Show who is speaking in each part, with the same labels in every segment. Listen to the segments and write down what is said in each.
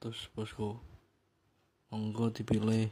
Speaker 1: 100 bosku. Monggo dipilih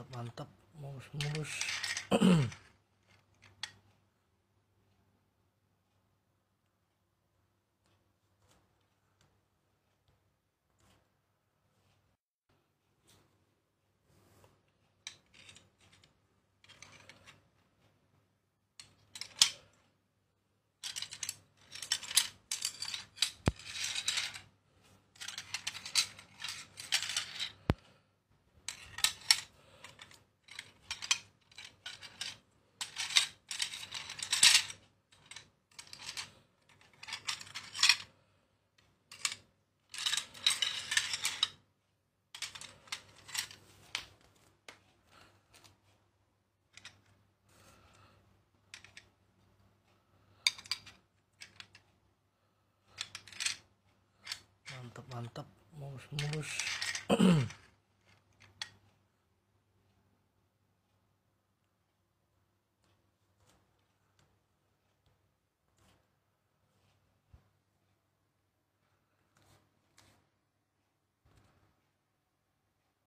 Speaker 1: mantap mantap. Mulus mulus mantap mantap. Mulus mulus